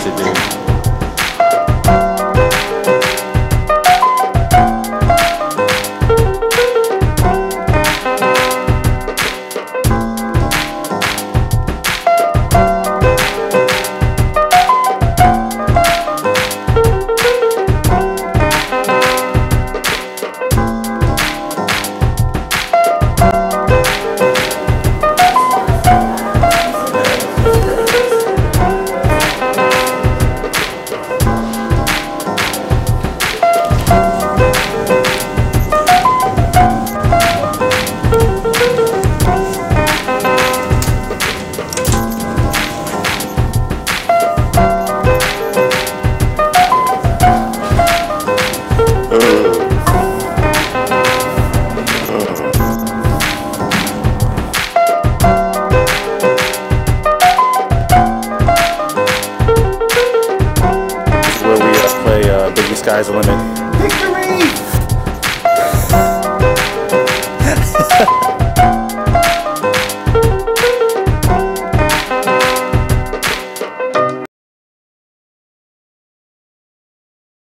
messaging. play uh, Biggie Sky's the Limit. Victory!